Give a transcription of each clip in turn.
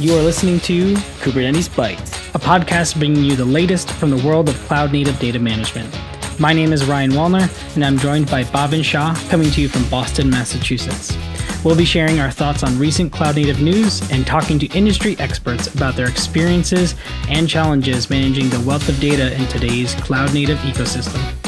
You are listening to Kubernetes Bytes, a podcast bringing you the latest from the world of cloud native data management. My name is Ryan Wallner, and I'm joined by Bhavin Shah, coming to you from Boston, Massachusetts. We'll be sharing our thoughts on recent cloud native news and talking to industry experts about their experiences and challenges managing the wealth of data in today's cloud native ecosystem.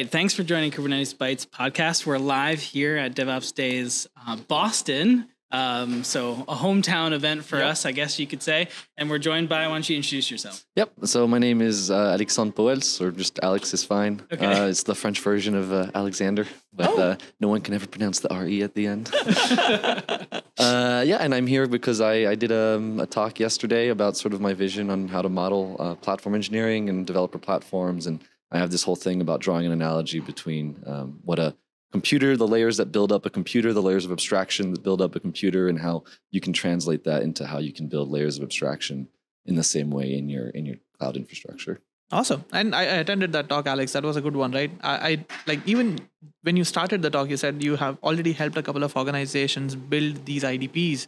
Right. Thanks for joining Kubernetes Bytes podcast. We're live here at DevOps Days uh, Boston. Um, so a hometown event for yep. us, I guess you could say. And we're joined by, why don't you introduce yourself? Yep. So my name is uh, Alexandre Pauwels, or just Alex is fine. Okay. Uh, it's the French version of uh, Alexander, but oh. Uh, no one can ever pronounce the RE at the end. Uh, yeah, and I'm here because I, I did a, um, a, talk yesterday about sort of my vision on how to model uh, platform engineering and developer platforms. And I have this whole thing about drawing an analogy between um, what a computer, the layers that build up a computer, the layers of abstraction that build up a computer, and how you can translate that into how you can build layers of abstraction in the same way in your in your cloud infrastructure. Awesome. And I, attended that talk, Alex. That was a good one, right? I, I like even when you started the talk, you said you have already helped a couple of organizations build these IDPs.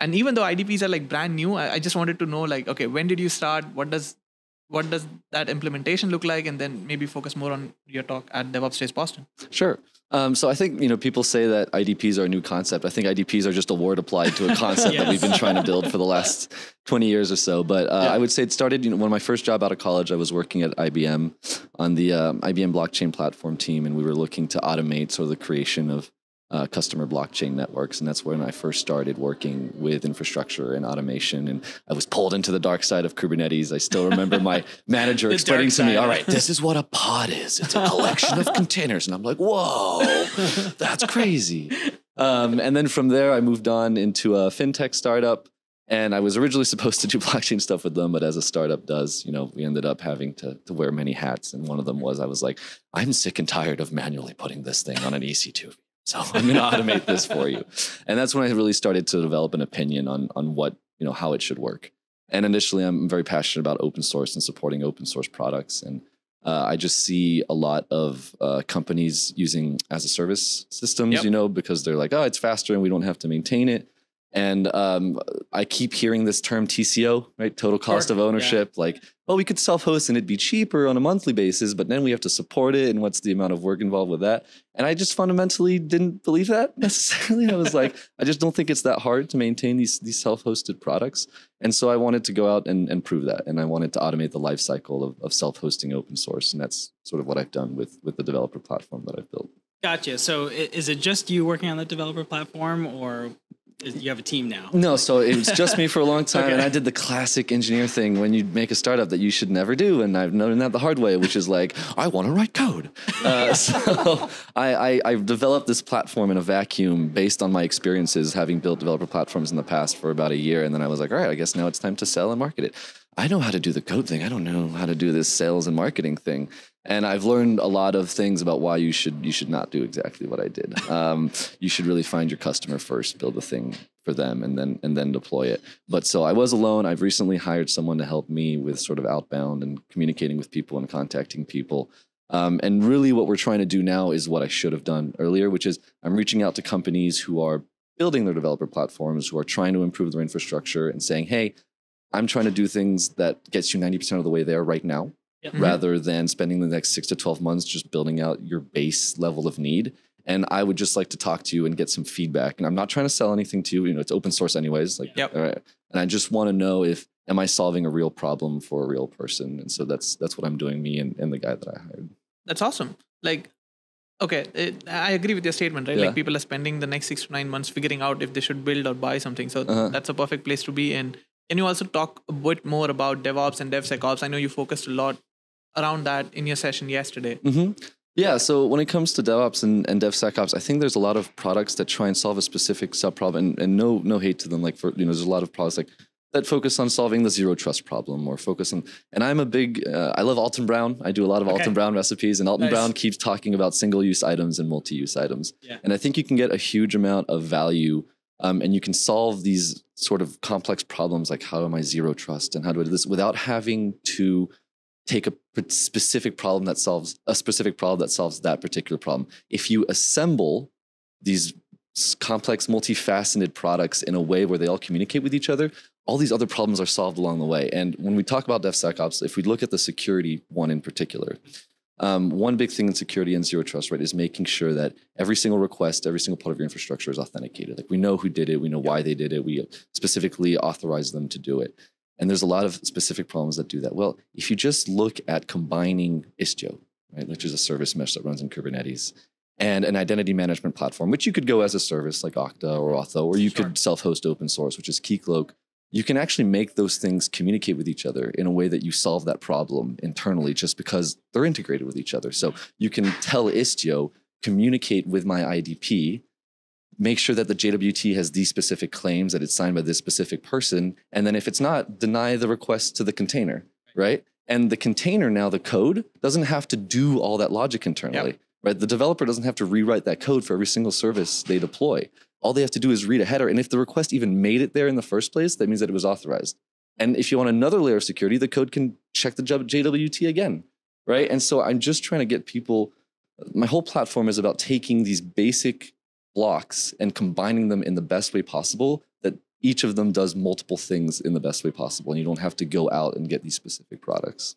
And even though IDPs are like brand new, I, I just wanted to know like, okay, when did you start? What does what does that implementation look like? And then maybe focus more on your talk at DevOps Days Boston. Sure. Um, so I think you know people say that IDPs are a new concept. I think IDPs are just a word applied to a concept yes. that we've been trying to build for the last 20 years or so. But uh, yeah. I would say it started. You know, when my first job out of college, I was working at IBM on the um, IBM blockchain platform team, and we were looking to automate sort of the creation of uh, customer blockchain networks. And that's when I first started working with infrastructure and automation. And I was pulled into the dark side of Kubernetes. I still remember my manager explaining to me, all right, this is what a pod is. It's a collection of containers. And I'm like, whoa, that's crazy. Um, and then from there, I moved on into a fintech startup. And I was originally supposed to do blockchain stuff with them, but as a startup does, you know, we ended up having to, to wear many hats. And one of them was I was like, I'm sick and tired of manually putting this thing on an EC2 so I'm going to automate this for you. And that's when I really started to develop an opinion on on what you know how it should work. And initially, I'm very passionate about open source and supporting open source products. And uh, I just see a lot of uh, companies using as a service systems, yep. you know, because they're like, oh, it's faster and we don't have to maintain it. And um, I keep hearing this term TCO, right? Total cost sure. of ownership. Yeah. Like, well, we could self host and it'd be cheaper on a monthly basis, but then we have to support it. And what's the amount of work involved with that? And I just fundamentally didn't believe that necessarily. I was like, I just don't think it's that hard to maintain these, these self hosted products. And so I wanted to go out and, and prove that. And I wanted to automate the life cycle of, of self hosting open source. And that's sort of what I've done with, with the developer platform that I've built. Gotcha. So is it just you working on the developer platform or you have a team now. No, so it was just me for a long time, okay. and I did the classic engineer thing when you make a startup that you should never do, and I've known that the hard way, which is like I want to write code. Uh, so I, I, I developed this platform in a vacuum based on my experiences having built developer platforms in the past for about a year, and then I was like, all right, I guess now it's time to sell and market it. I know how to do the code thing. I don't know how to do this sales and marketing thing and I've learned a lot of things about why you should you should not do exactly what I did. Um, you should really find your customer first, build a thing for them, and then and then deploy it. But so I was alone. I've recently hired someone to help me with sort of outbound and communicating with people and contacting people. Um, and really, what we're trying to do now is what I should have done earlier, which is I'm reaching out to companies who are building their developer platforms, who are trying to improve their infrastructure, and saying, "Hey, I'm trying to do things that gets you 90% of the way there right now." Yep. Mm-hmm. rather than spending the next six to 12 months just building out your base level of need. And I would just like to talk to you and get some feedback. And I'm not trying to sell anything to you. You know, it's open source anyways. Like, yep. all right. And I just want to know if am I solving a real problem for a real person? And so that's that's what I'm doing. Me and, and the guy that I hired. That's awesome. Like, okay, it, I agree with your statement, right? Yeah. Like people are spending the next six to nine months figuring out if they should build or buy something. So uh-huh. that's a perfect place to be in. Can you also talk a bit more about DevOps and DevSecOps? I know you focused a lot around that in your session yesterday. Mm-hmm. Yeah, so when it comes to DevOps and, and DevSecOps, I think there's a lot of products that try and solve a specific subproblem, and, and no no hate to them. Like for you know, there's a lot of products like that focus on solving the zero trust problem or focus on. And I'm a big, uh, I love Alton Brown. I do a lot of okay. Alton Brown recipes, and Alton nice. Brown keeps talking about single use items and multi use items. Yeah. And I think you can get a huge amount of value, um, and you can solve these sort of complex problems like how am I zero trust and how do I do this without having to take a specific problem that solves a specific problem that solves that particular problem. If you assemble these complex, multifaceted products in a way where they all communicate with each other, all these other problems are solved along the way. And when we talk about DevSecOps, if we look at the security one in particular, um, one big thing in security and zero trust, right, is making sure that every single request, every single part of your infrastructure is authenticated. Like we know who did it, we know why they did it, we specifically authorize them to do it. And there's a lot of specific problems that do that. Well, if you just look at combining Istio, right, which is a service mesh that runs in Kubernetes, and an identity management platform, which you could go as a service like Okta or Auth0, or you Sure. could self-host open source, which is Keycloak. You can actually make those things communicate with each other in a way that you solve that problem internally just because they're integrated with each other. So you can tell Istio, communicate with my IDP, make sure that the JWT has these specific claims, that it's signed by this specific person. And then if it's not, deny the request to the container, right? And the container now, the code, doesn't have to do all that logic internally, right? The developer doesn't have to rewrite that code for every single service they deploy. All they have to do is read a header. And if the request even made it there in the first place, that means that it was authorized. And if you want another layer of security, the code can check the JWT again, right? And so I'm just trying to get people. My whole platform is about taking these basic blocks and combining them in the best way possible. That each of them does multiple things in the best way possible, and you don't have to go out and get these specific products.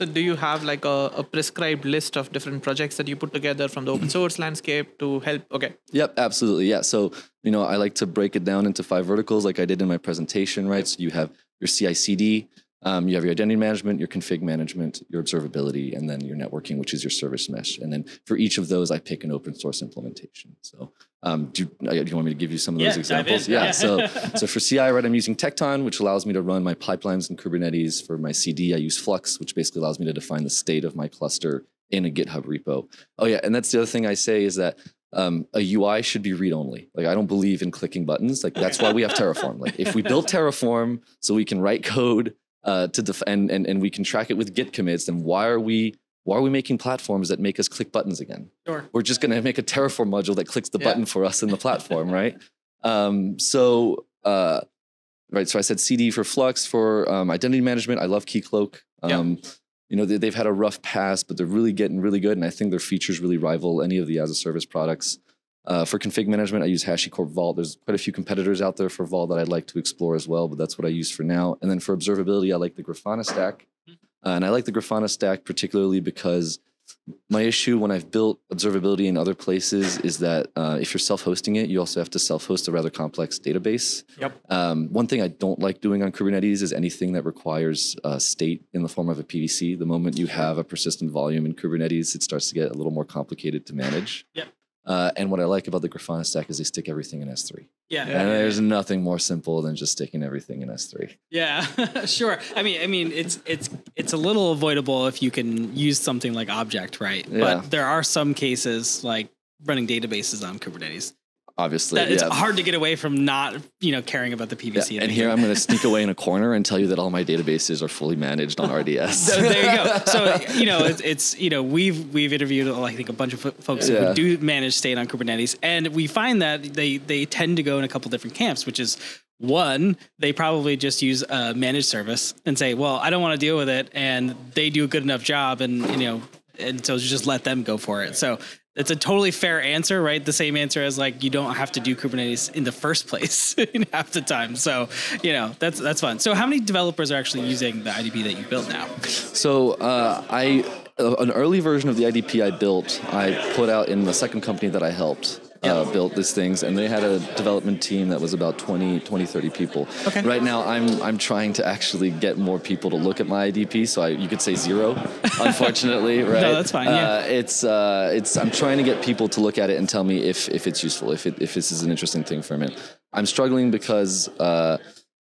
So do you have like a, a prescribed list of different projects that you put together from the open source landscape to help? Okay. Yep, absolutely. Yeah. So, you know, I like to break it down into five verticals like I did in my presentation, right? So you have your CI CD, um, you have your identity management, your config management, your observability, and then your networking, which is your service mesh. And then for each of those, I pick an open source implementation. So, um, do, you, uh, do you want me to give you some of those Yeah, examples? Yeah. Yeah. so, so for CI, right, I'm using Tekton, which allows me to run my pipelines in Kubernetes. For my CD, I use Flux, which basically allows me to define the state of my cluster in a GitHub repo. Oh yeah, and that's the other thing I say is that um, a UI should be read only. Like I don't believe in clicking buttons. Like that's why we have Terraform. Like if we built Terraform so we can write code uh, to def- and, and and we can track it with Git commits, then why are we why are we making platforms that make us click buttons again? Sure. We're just going to make a Terraform module that clicks the Yeah. button for us in the platform, right? Um, so uh, right. So I said CD for Flux for um, identity management. I love Keycloak. Yeah. Um, You know, they, they've had a rough past, but they're really getting really good, and I think their features really rival any of the as a service products. Uh, for config management, I use HashiCorp Vault. There's quite a few competitors out there for Vault that I'd like to explore as well, but that's what I use for now. And then for observability, I like the Grafana stack. Uh, and I like the Grafana stack particularly because my issue when I've built observability in other places is that uh, if you're self-hosting it, you also have to self-host a rather complex database. Yep. Um, one thing I don't like doing on Kubernetes is anything that requires uh, state in the form of a PVC. The moment you have a persistent volume in Kubernetes, it starts to get a little more complicated to manage. Yep. Uh, and what I like about the Grafana stack is they stick everything in S3. Yeah. And there's nothing more simple than just sticking everything in S3. Yeah, sure. I mean, I mean, it's it's it's a little avoidable if you can use something like object, right? Yeah. But there are some cases like running databases on Kubernetes Obviously, that it's yeah. hard to get away from not you know caring about the PVC. Yeah, and here I'm going to sneak away in a corner and tell you that all my databases are fully managed on RDS. So there you go. So you know, it's, it's you know we've we've interviewed I think a bunch of folks Yeah. who do manage state on Kubernetes, and we find that they they tend to go in a couple different camps, which is one they probably just use a managed service and say, well, I don't want to deal with it, and they do a good enough job, and you know, and so just let them go for it. So. It's a totally fair answer, right? The same answer as like you don't have to do Kubernetes in the first place half the time. So, you know, that's that's fun. So, how many developers are actually using the IDP that you built now? So uh, I, uh, an early version of the IDP I built, I put out in the second company that I helped. Uh, built these things and they had a development team that was about 20 20 30 people Okay. right now i'm i'm trying to actually get more people to look at my idp so I, you could say zero unfortunately right No, that's fine, yeah. uh, it's uh, it's i'm trying to get people to look at it and tell me if if it's useful if it if this is an interesting thing for them i'm struggling because uh,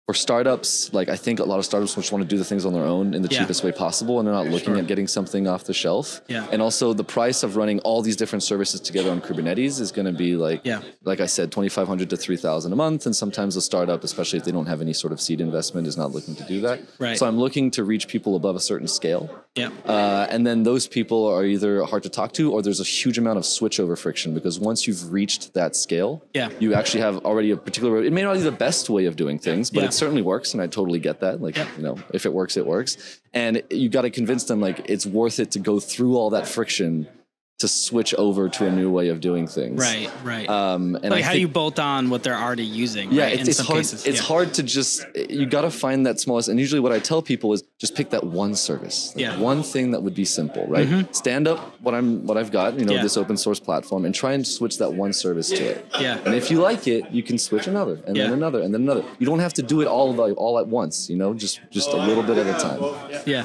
for startups, like I think a lot of startups just want to do the things on their own in the Yeah. cheapest way possible, and they're not looking at getting something off the shelf. Yeah. And also, the price of running all these different services together on Kubernetes is going to be like, Yeah. like I said, twenty five hundred to three thousand a month. And sometimes a startup, especially if they don't have any sort of seed investment, is not looking to do that. Right. So I'm looking to reach people above a certain scale. Yeah. Uh, and then those people are either hard to talk to or there's a huge amount of switchover friction because once you've reached that scale, Yeah. you actually have already a particular, it may not be the best way of doing things, but Yeah. It certainly works, and I totally get that. Like, you know, if it works, it works. And you got to convince them like it's worth it to go through all that friction to switch over to a new way of doing things. Right, right. Um, and like I how think, do you bolt on what they're already using? yeah, right, it's, in it's some hard. cases. It's yeah. hard to just. You got to find that smallest. And usually, what I tell people is just pick that one service, like Yeah. Mm-hmm. one thing that would be simple, right? Stand up what I'm, what I've got, you know, Yeah. this open source platform, and try and switch that one service to it. Yeah. And if you like it, you can switch another, and then another, and then another. You don't have to do it all like, all at once. You know, just just a little bit at a time. Yeah.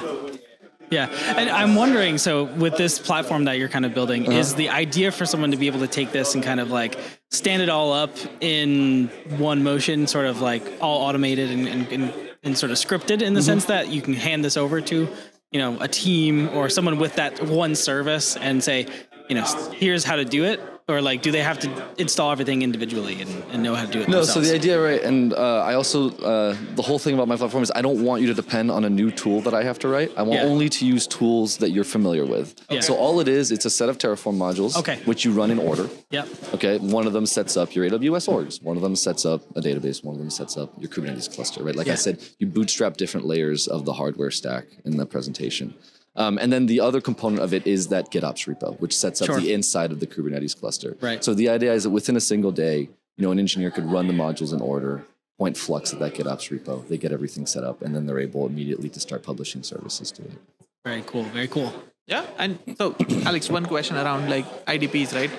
Yeah. And I'm wondering so, with this platform that you're kind of building, Uh-huh. is the idea for someone to be able to take this and kind of like stand it all up in one motion, sort of like all automated and, and, and, and sort of scripted in the Mm-hmm. sense that you can hand this over to, you know, a team or someone with that one service and say, you know, here's how to do it? Or like, do they have to install everything individually and, and know how to do it No, themselves? so the idea, right, and uh, I also uh, the whole thing about my platform is I don't want you to depend on a new tool that I have to write. I want Yeah. only to use tools that you're familiar with. Yeah. So all it is, it's a set of Terraform modules, Okay. which you run in order. Yep. Okay, one of them sets up your AWS orgs. One of them sets up a database. One of them sets up your Kubernetes cluster. Right, like Yeah. I said, you bootstrap different layers of the hardware stack in the presentation. Um, and then the other component of it is that GitOps repo, which sets up Sure. the inside of the Kubernetes cluster. Right. So the idea is that within a single day, you know, an engineer could run the modules in order, point flux at that GitOps repo, they get everything set up, and then they're able immediately to start publishing services to it. Very cool. Very cool. Yeah, and so Alex, one question around like IDPs, right?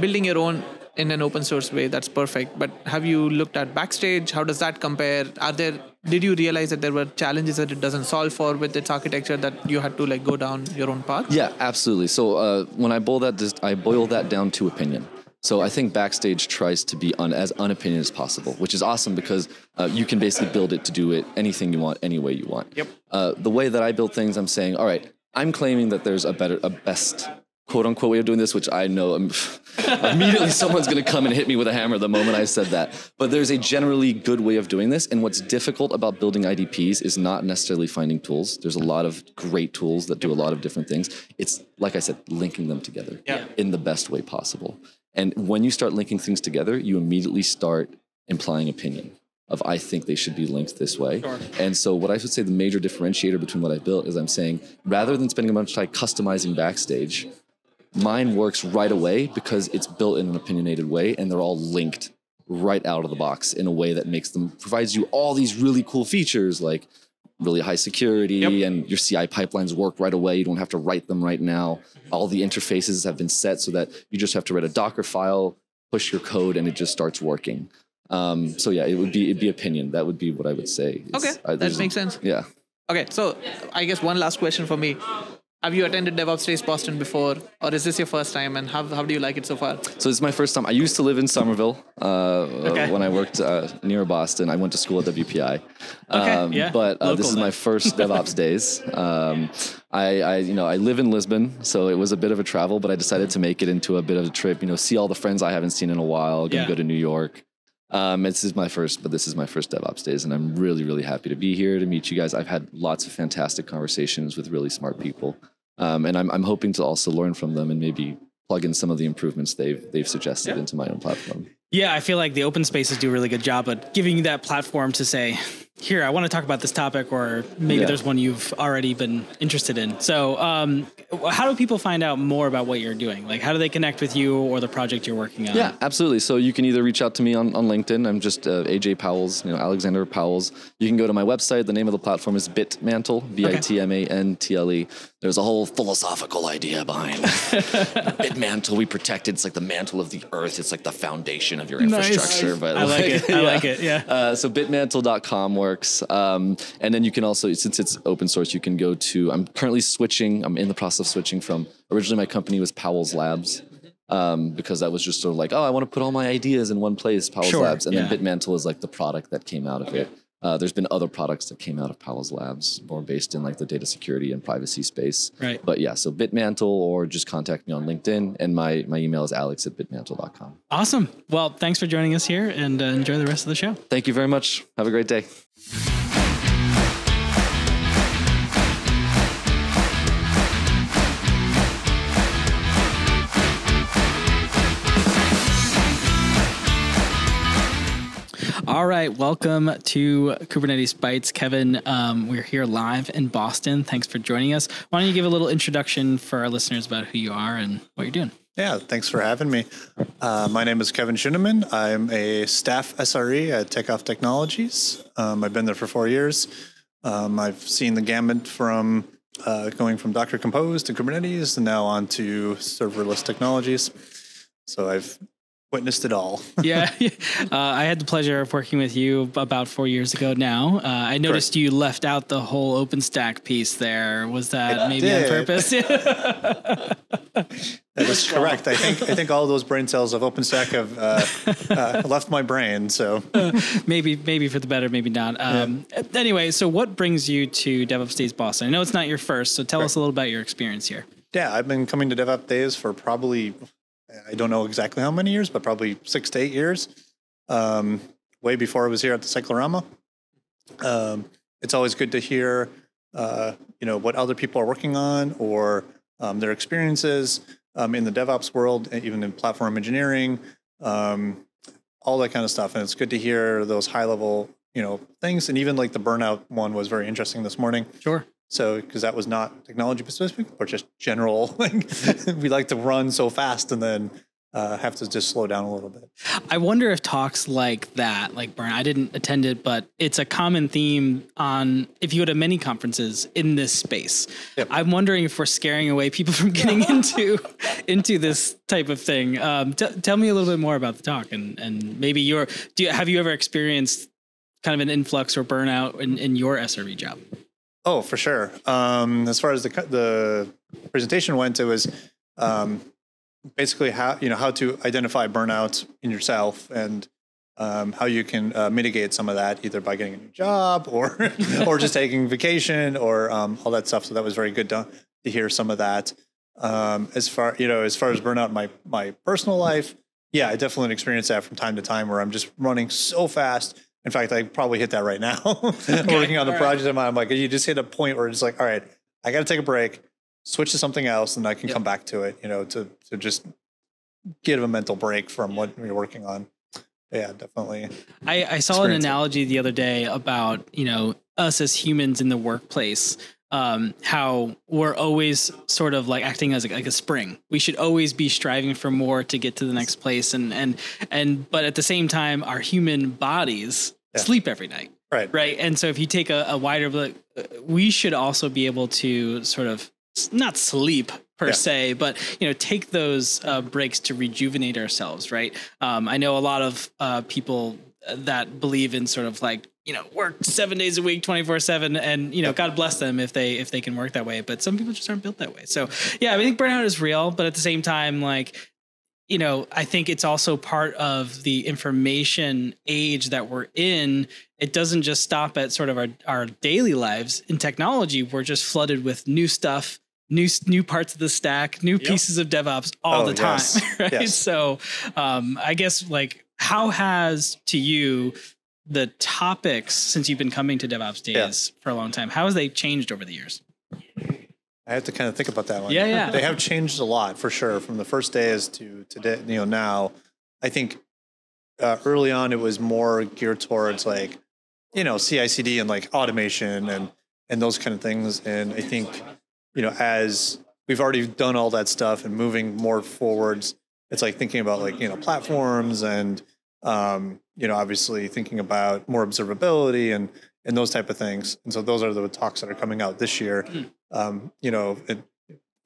Building your own in an open source way, that's perfect. But have you looked at Backstage? How does that compare? Are there? Did you realize that there were challenges that it doesn't solve for with its architecture that you had to like go down your own path? Yeah, absolutely. So uh, when I boil that, I boil that down to opinion. So I think Backstage tries to be un- as unopinionated as possible, which is awesome because uh, you can basically build it to do it anything you want, any way you want. Yep. Uh, the way that I build things, I'm saying, all right, I'm claiming that there's a better, a best quote unquote way of doing this, which I know I'm, immediately someone's going to come and hit me with a hammer the moment I said that. But there's a generally good way of doing this. And what's difficult about building IDPs is not necessarily finding tools. There's a lot of great tools that do a lot of different things. It's, like I said, linking them together Yeah. in the best way possible. And when you start linking things together, you immediately start implying opinion of I think they should be linked this way. And so what I would say the major differentiator between what I built is I'm saying rather than spending a bunch of time customizing backstage, mine works right away because it's built in an opinionated way and they're all linked right out of the box in a way that makes them provides you all these really cool features like really high security Yep. and your CI pipelines work right away. You don't have to write them right now. All the interfaces have been set so that you just have to write a Docker file, push your code, and it just starts working. Um, so yeah, it would be it'd be opinion. That would be what I would say. It's- Okay, I- that makes sense. Yeah. Okay, so I guess one last question for me. Have you attended DevOps Days Boston before, or is this your first time? And how, how do you like it so far? So this is my first time. I used to live in Somerville uh, Okay. when I worked uh, near Boston. I went to school at WPI. Okay, yeah, But uh, this is then. my first DevOps days. Um, I, I, you know, I live in Lisbon, so it was a bit of a travel, but I decided to make it into a bit of a trip. You know, see all the friends I haven't seen in a while. Gonna Yeah. go to New York. Um, this is my first, but this is my first DevOps days, and I'm really, really happy to be here to meet you guys. I've had lots of fantastic conversations with really smart people, um, and I'm, I'm hoping to also learn from them and maybe plug in some of the improvements they've they've suggested into my own platform. Yeah, I feel like the open spaces do a really good job at giving you that platform to say, here, I want to talk about this topic, or maybe Yeah. there's one you've already been interested in. So, um, how do people find out more about what you're doing? Like, how do they connect with you or the project you're working on? Yeah, absolutely. So you can either reach out to me on, on LinkedIn. I'm just uh, AJ Pauwels, you know, Alexander Pauwels. You can go to my website. The name of the platform is Bitmantle, B I T M A N T L E. There's a whole philosophical idea behind Bitmantle. We protect it. It's like the mantle of the earth. It's like the foundation of your infrastructure. But I like it. I like it. Yeah. Uh, so bitmantle.com works. Um, and then you can also, since it's open source, you can go to, I'm currently switching, I'm in the process of switching from, originally my company was Pauwels Labs. Um, because that was just sort of like, oh, I want to put all my ideas in one place, Pauwels Sure, Labs. And yeah. then Bitmantle is like the product that came out of it. Uh, there's been other products that came out of Pauwels Labs, more based in like the data security and privacy space. Right. But yeah, so Bitmantle or just contact me on LinkedIn. And my, my email is alex at bitmantle.com. Awesome. Well, thanks for joining us here and uh, enjoy the rest of the show. Thank you very much. Have a great day. All right, welcome to Kubernetes Bytes. Kevin, um, we're here live in Boston. Thanks for joining us. Why don't you give a little introduction for our listeners about who you are and what you're doing? Yeah, thanks for having me. Uh, my name is Kevin Scheunemann. I'm a staff SRE at Takeoff Technologies. Um, I've been there for four years. Um, I've seen the gamut from uh, going from Docker Compose to Kubernetes and now on to serverless technologies. So I've witnessed it all. yeah, uh, I had the pleasure of working with you about four years ago. Now, uh, I noticed Correct. you left out the whole OpenStack piece. There was that maybe did. on purpose. that is correct. I think I think all those brain cells of OpenStack have uh, uh, left my brain. So maybe maybe for the better, maybe not. Um, yeah. Anyway, so what brings you to DevOps Days Boston? I know it's not your first, so tell us a little about your experience here. Yeah, I've been coming to DevOps Days for probably I don't know exactly how many years, but probably six to eight years. Um, way before I was here at the Cyclorama. Um, it's always good to hear, uh, you know, what other people are working on or um, their experiences um, in the DevOps world, even in platform engineering, um, all that kind of stuff. And it's good to hear those high level, you know, things. And even like the burnout one was very interesting this morning. Sure. So, because that was not technology specific, but just general, like we like to run so fast and then uh, have to just slow down a little bit. I wonder if talks like that, like Burn, I didn't attend it, but it's a common theme on if you go to many conferences in this space. Yep. I'm wondering if we're scaring away people from getting into into this type of thing. Um, t- tell me a little bit more about the talk and and maybe your do you, have you ever experienced kind of an influx or burnout in, in your SRE job? Oh, for sure. Um, as far as the the presentation went, it was um, basically how you know how to identify burnout in yourself and um, how you can uh, mitigate some of that either by getting a new job or or just taking vacation or um, all that stuff. So that was very good to, to hear some of that. Um, as far you know, as far as burnout in my my personal life, yeah, I definitely experience that from time to time where I'm just running so fast in fact, I probably hit that right now. okay, Working on the project, right. I'm like, you just hit a point where it's like, all right, I got to take a break, switch to something else, and I can yep. come back to it. You know, to to just get a mental break from what you're working on. Yeah, definitely. I, I saw an analogy it. the other day about you know us as humans in the workplace. Um, how we're always sort of like acting as a, like a spring. We should always be striving for more to get to the next place, and and and but at the same time, our human bodies yeah. sleep every night. Right. Right. And so if you take a, a wider look, uh, we should also be able to sort of not sleep per yeah. se, but you know, take those uh, breaks to rejuvenate ourselves. Right. Um, I know a lot of uh, people that believe in sort of like you know work seven days a week 24 7 and you know god bless them if they if they can work that way but some people just aren't built that way so yeah i think burnout is real but at the same time like you know, I think it's also part of the information age that we're in. It doesn't just stop at sort of our, our daily lives. In technology, we're just flooded with new stuff, new new parts of the stack, new yep. pieces of DevOps all oh, the time. Yes. Right. Yes. So um, I guess like how has to you the topics since you've been coming to DevOps days yeah. for a long time, how has they changed over the years? I have to kind of think about that one. Yeah, yeah. They have changed a lot for sure from the first days to today. You know, now I think uh, early on it was more geared towards like you know CI/CD and like automation and and those kind of things. And I think you know as we've already done all that stuff and moving more forwards, it's like thinking about like you know platforms and um, you know obviously thinking about more observability and and those type of things. And so those are the talks that are coming out this year. Mm. Um, you know, it,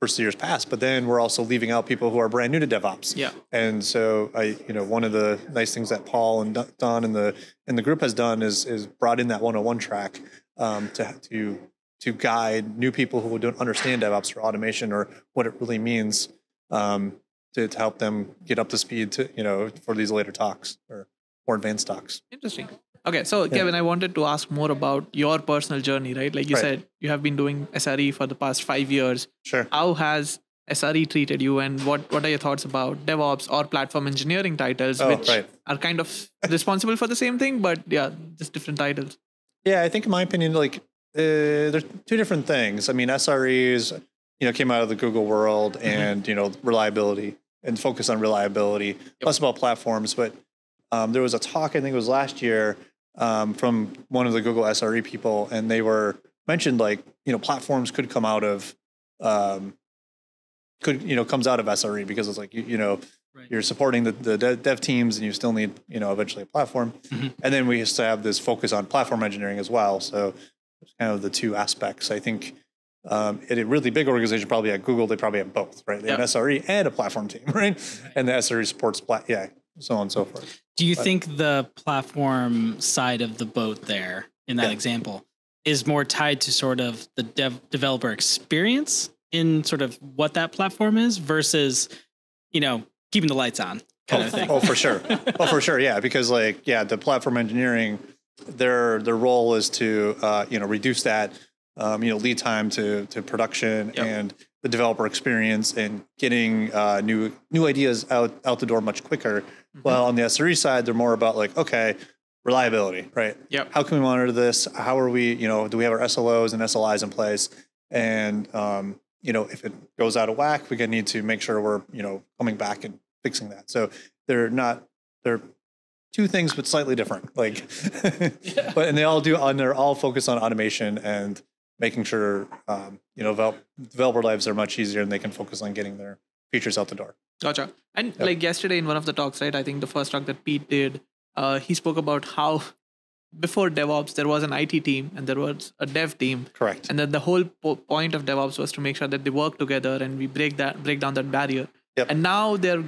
first years past, but then we're also leaving out people who are brand new to DevOps. Yeah. And so I, you know, one of the nice things that Paul and Don and the and the group has done is is brought in that 101 track um, to to to guide new people who don't understand DevOps or automation or what it really means um, to, to help them get up to speed to you know for these later talks or more advanced talks. Interesting. Okay, so yeah. Kevin, I wanted to ask more about your personal journey, right? Like you right. said, you have been doing SRE for the past five years. Sure. How has SRE treated you, and what what are your thoughts about DevOps or platform engineering titles, oh, which right. are kind of responsible for the same thing, but yeah, just different titles? Yeah, I think in my opinion, like uh, there's two different things. I mean, SREs, you know, came out of the Google world, mm-hmm. and you know, reliability and focus on reliability, yep. less about platforms, but um, there was a talk I think it was last year um, from one of the Google SRE people, and they were mentioned like you know platforms could come out of um, could you know comes out of SRE because it's like you, you know Right. you're supporting the, the dev, teams and you still need you know eventually a platform, Mhm. and then we used to have this focus on platform engineering as well. So it's kind of the two aspects. I think um, at a really big organization, probably at Google, they probably have both, right? They have an SRE and a platform team, right? And the SRE supports plat, yeah, so on and so forth. Do you But- think the platform side of the boat there in that Yeah. example is more tied to sort of the dev- developer experience in sort of what that platform is versus, you know, keeping the lights on kind of thing? Oh, for sure. oh, for sure. Yeah, because like yeah, the platform engineering, their their role is to uh, you know reduce that um, you know lead time to to production Yep. and the developer experience and getting uh, new new ideas out out the door much quicker. While on the SRE side, they're more about like okay, reliability, right? Yep. How can we monitor this? How are we? You know, do we have our SLOs and SLIs in place? And um, you know, if it goes out of whack, we're gonna need to make sure we're you know coming back and fixing that. So they're not they're two things but slightly different. Like, but and they all do and they're all focused on automation and making sure um, you know develop, developer lives are much easier and they can focus on getting their features out the door. Gotcha. And Yep. like yesterday in one of the talks, right? I think the first talk that Pete did, uh, he spoke about how before DevOps there was an IT team and there was a dev team, Correct. and that the whole po- point of DevOps was to make sure that they work together and we break that break down that barrier. Yep. And now they're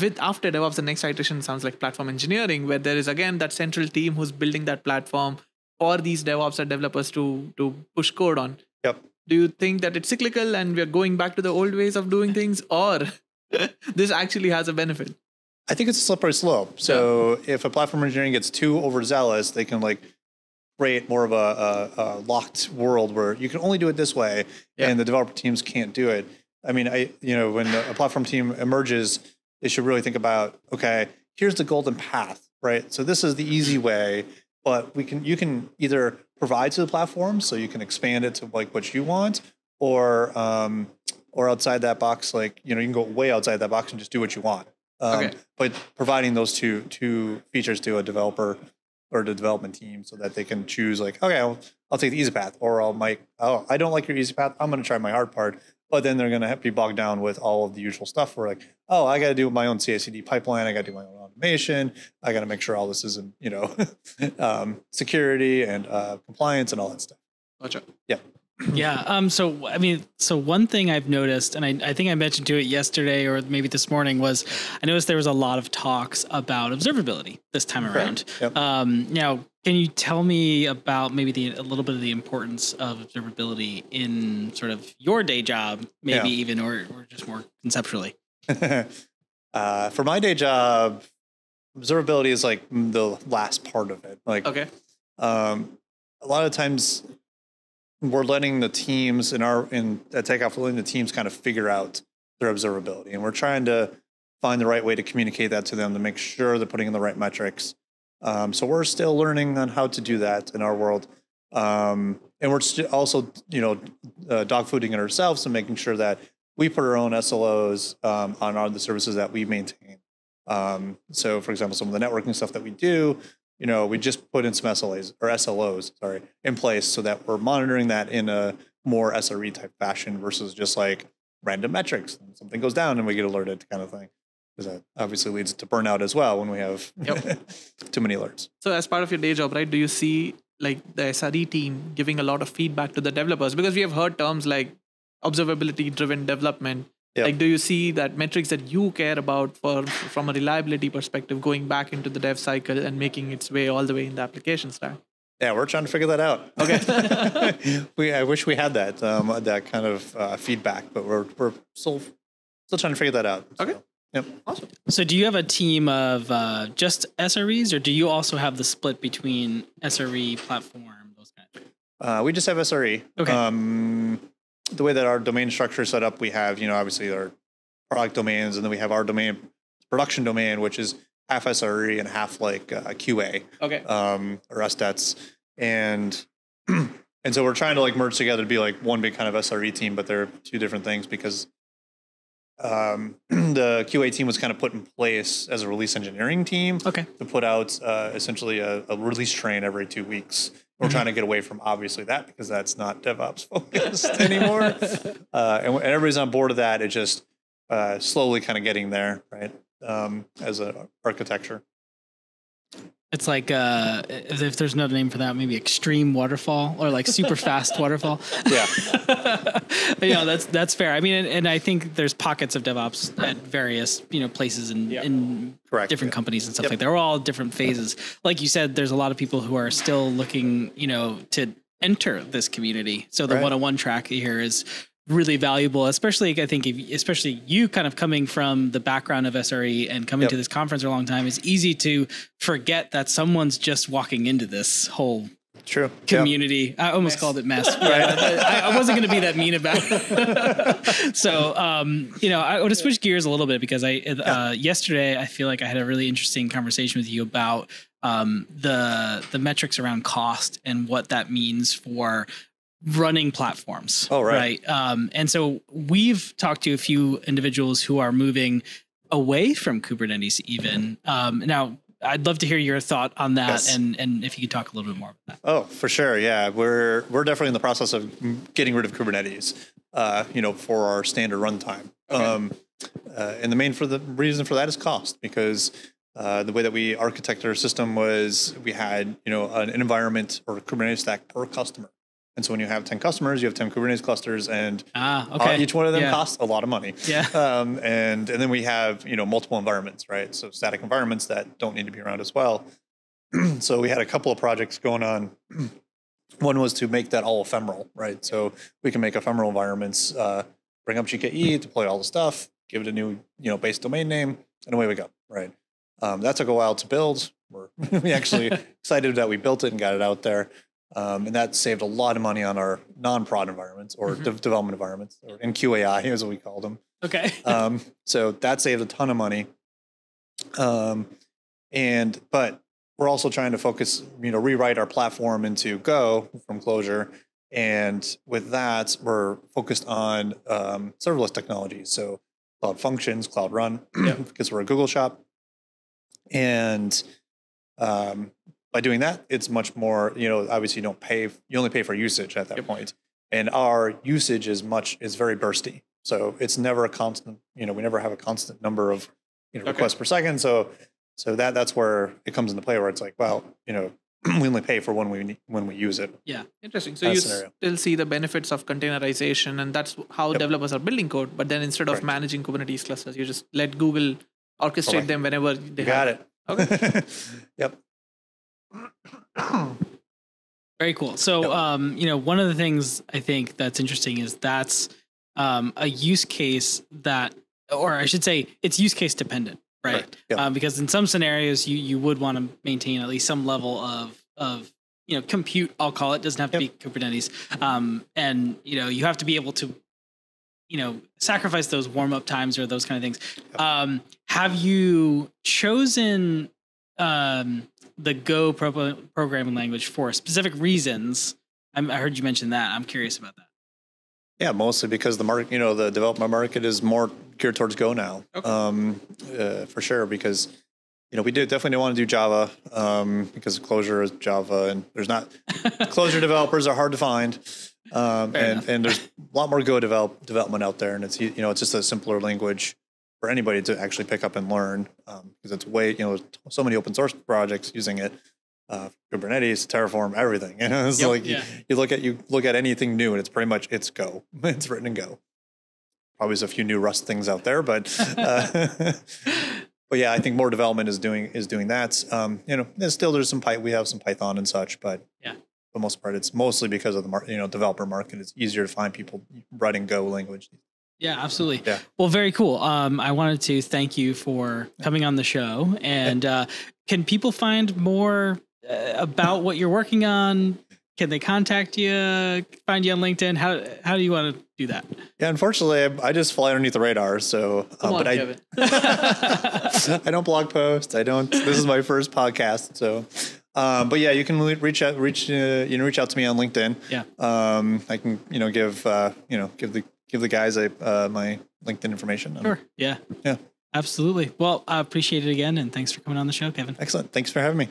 with after DevOps, the next iteration sounds like platform engineering, where there is again that central team who's building that platform for these DevOps and developers to to push code on. Yep. Do you think that it's cyclical and we're going back to the old ways of doing things, or this actually has a benefit? I think it's a slippery slope. So if a platform engineering gets too overzealous, they can like create more of a, a, a locked world where you can only do it this way, Yeah. and the developer teams can't do it. I mean, I you know when a platform team emerges, they should really think about okay, here's the golden path, right? So this is the easy way, but we can you can either provide to the platform so you can expand it to like what you want, or um, or outside that box, like you know you can go way outside that box and just do what you want. Um, Okay. But providing those two two features to a developer or the development team so that they can choose like okay I'll, I'll take the easy path or I'll might oh I don't like your easy path I'm going to try my hard part but then they're going to be bogged down with all of the usual stuff where like oh I got to do my own CI/CD pipeline I got to do my own automation I got to make sure all this is in you know um, security and uh, compliance and all that stuff Gotcha. yeah. Um. So I mean, so one thing I've noticed, and I, I think I mentioned to it yesterday or maybe this morning, was I noticed there was a lot of talks about observability this time around. Yep. Um. Now, can you tell me about maybe the a little bit of the importance of observability in sort of your day job, maybe Yeah. even or or just more conceptually? uh, for my day job observability is like the last part of it like Okay. um, a lot of times we're letting the teams in our in at takeoff we're letting the teams kind of figure out their observability and we're trying to find the right way to communicate that to them to make sure they're putting in the right metrics um, so we're still learning on how to do that in our world um, and we're st- also you know uh, dogfooding it ourselves and making sure that we put our own slos um, on all the services that we maintain um, so for example some of the networking stuff that we do you know, we just put in some SLAs or SLOs, sorry, in place so that we're monitoring that in a more SRE type fashion versus just like random metrics. Something goes down and we get alerted kind of thing. Because that obviously leads to burnout as well when we have too many alerts. So as part of your day job, right, do you see like the SRE team giving a lot of feedback to the developers? Because we have heard terms like observability driven development. Yep. Like do you see that metrics that you care about for from a reliability perspective going back into the dev cycle and making its way all the way in the application stack? Yeah, we're trying to figure that out. Okay. we I wish we had that um, that kind of uh, feedback, but we're we're still still trying to figure that out. Okay. So, yep. awesome. So, do you have a team of uh, just SREs, or do you also have the split between SRE platform, those kind of things? Uh, we just have SRE. Okay. Um, the way that our domain structure is set up, we have, you know, obviously our product domains, and then we have our domain production domain, which is half SRE and half like uh, QA Okay. um, or SDETs. And and so we're trying to like merge together to be like one big kind of SRE team, but they're two different things because um, the QA team was kind of put in place as a release engineering team Okay. to put out uh, essentially a, a release train every two weeks. We're trying to get away from obviously that because that's not DevOps focused anymore. uh, and, when everybody's on board of that. It just uh, slowly kind of getting there, right? Um, as a architecture. It's like uh, if there's another name for that, maybe extreme waterfall or like super fast waterfall. Yeah. you know, that's that's fair. I mean, and, and I think there's pockets of DevOps at various you know places in Yeah. in Correct. different companies and stuff Yep. like that. They're all different phases. Like you said, there's a lot of people who are still looking, you know, to enter this community. So the Right. one-on-one track here is really valuable, especially I think if, especially you kind of coming from the background of SRE and coming Yep. to this conference for a long time. It's easy to forget that someone's just walking into this whole True. community. I almost called it mess. I, I wasn't going to be that mean about it. so, um, you know, I want to switch gears a little bit because I, uh, yesterday, I feel like I had a really interesting conversation with you about um, the the metrics around cost and what that means for running platforms. Oh, right. Right. Um, and so we've talked to a few individuals who are moving away from Kubernetes even. Um, now, I'd love to hear your thought on that Yes. and, and if you could talk a little bit more about that. Oh, for sure. Yeah, we're we're definitely in the process of getting rid of Kubernetes. Uh, you know, for our standard runtime. Um, uh, and the main for the reason for that is cost, because uh, the way that we architected our system was we had you know an environment or a Kubernetes stack per customer. And so when you have ten customers, you have ten Kubernetes clusters, and Ah, uh, okay. each one of them Yeah. costs a lot of money. Yeah. Um, and and then we have you know multiple environments, right? So static environments that don't need to be around as well. so we had a couple of projects going on. One was to make that all ephemeral, right? So we can make ephemeral environments, uh, bring up GKE, deploy all the stuff, give it a new you know base domain name, and away we go, right? Um, that took a while to build. We're we actually excited that we built it and got it out there. Um, and that saved a lot of money on our non-prod environments or Mhm. de- development environments, or in QAI is what we called them. Okay. Um, so that saved a ton of money. Um, and but we're also trying to focus, you know, rewrite our platform into Go from Clojure, and with that, we're focused on um, serverless technologies. So cloud functions, cloud run, because we're a Google shop, and um, by doing that, it's much more. You know, obviously, you don't pay. You only pay for usage at that point. and our usage is much is very bursty. So it's never a constant. You know, we never have a constant number of you know, Okay. requests per second. So so that that's where it comes into play, where it's like, well, you know, we only pay for when we when we use it. yeah. Interesting. So you of scenario. still see the benefits of containerization, and that's how Yep. developers are building code. But then instead of Correct. managing Kubernetes clusters, you just let Google orchestrate them whenever they You got it. Okay. yep. Very cool. So, um, you know, one of the things I think that's interesting is that's um, a use case that, or I should say, it's use case dependent, right? Correct. Yep. Um, because in some scenarios, you you would want to maintain at least some level of of you know compute. I'll call it doesn't have to be Kubernetes, um, and you know you have to be able to you know sacrifice those warm up times or those kind of things. Um, have you chosen um, the Go pro- programming language for specific reasons? I'm, I heard you mention that. I'm curious about that. Yeah, mostly because the market, you know, the development market is more geared towards Go now. Okay. Um, uh, for sure, because you know we do definitely don't want to do Java um, because Clojure is Java, and there's not Clojure developers are hard to find, um, and enough. and there's a lot more Go develop development out there, and it's you know it's just a simpler language for anybody to actually pick up and learn because it's way you know so many open source projects using it. Uh, Kubernetes, Terraform, everything. You know, it's Yep, like yeah. you, you look at you look at anything new, and it's pretty much it's Go. It's written in Go. Probably there's a few new Rust things out there, but uh, but yeah, I think more development is doing is doing that. Um, you know, there's still there's some Python. We have some Python and such, but Yeah. for the most part, it's mostly because of the mar- you know developer market. It's easier to find people writing Go language. Yeah, absolutely. Yeah. Well, very cool. Um, I wanted to thank you for coming on the show. And uh, can people find more uh, about what you're working on? Can they contact you? Find you on LinkedIn? How how do you want to do that? Yeah, unfortunately, I, I just fly underneath the radar. So, um, on, but I. I don't blog post. I don't. This is my first podcast, so. Um, but yeah, you can reach out, reach uh, you know, reach out to me on LinkedIn. Yeah. Um, I can you know give uh, you know give the give the guys a uh, my LinkedIn information. And- Sure. Yeah. Yeah. Absolutely. Well, I appreciate it again, and thanks for coming on the show, Kevin. Excellent. Thanks for having me.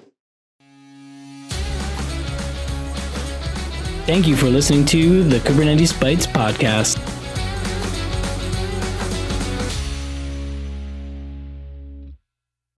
Thank you for listening to the Kubernetes Bytes podcast.